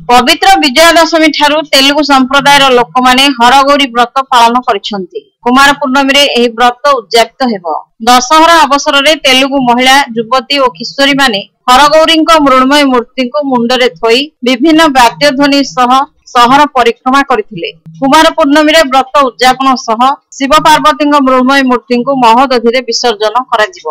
ପବିତ୍ର ବିଜୟା ଦଶମୀ ଠାରୁ ତେଲୁଗୁ ସମ୍ପ୍ରଦାୟର ଲୋକମାନେ ହରଗୌରୀ ବ୍ରତ ପାଳନ କରିଛନ୍ତି। କୁମାର ପୂର୍ଣ୍ଣମୀରେ ଏହି ବ୍ରତ ଉଦ୍ଯାପିତ ହେବ। ଦଶହରା ଅବସରରେ ତେଲୁଗୁ ମହିଳା ଯୁବତୀ ଓ କିଶୋରୀମାନେ ହରଗୌରୀଙ୍କ ମୃଣ୍ମୟୀ ମୂର୍ତ୍ତିଙ୍କୁ ମୁଣ୍ଡରେ ଥୋଇ ବିଭିନ୍ନ ବାଦ୍ୟଧ୍ୱନି ସହ ସହର ପରିକ୍ରମା କରିଥିଲେ। କୁମାର ପୂର୍ଣ୍ଣମୀରେ ବ୍ରତ ଉଦ୍ଯାପନ ସହ ଶିବ ପାର୍ବତୀଙ୍କ ମୃଣ୍ମୟୀ ମୂର୍ତ୍ତିଙ୍କୁ ମହୋଦଧିରେ ବିସର୍ଜନ କରାଯିବ।